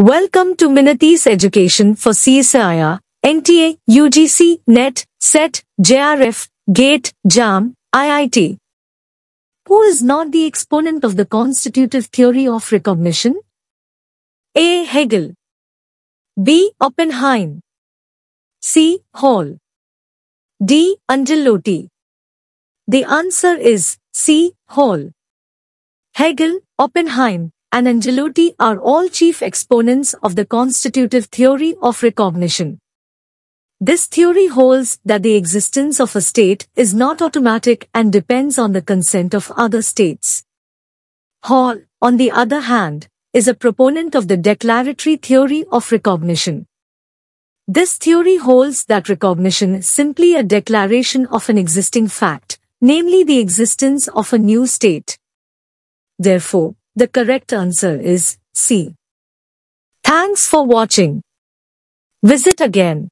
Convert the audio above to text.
Welcome to Minati's Education for CSIR, NTA, UGC, NET, SET, JRF, GATE, JAM, IIT. Who is not the exponent of the constitutive theory of recognition? A. Hegel. B. Oppenheim. C. Hall. D. Anzilotti. The answer is C. Hall. Hegel, Oppenheim, and Anzilotti are all chief exponents of the constitutive theory of recognition. This theory holds that the existence of a state is not automatic and depends on the consent of other states. Hall, on the other hand, is a proponent of the declaratory theory of recognition. This theory holds that recognition is simply a declaration of an existing fact, namely the existence of a new state. Therefore, the correct answer is C. Thanks for watching. Visit again.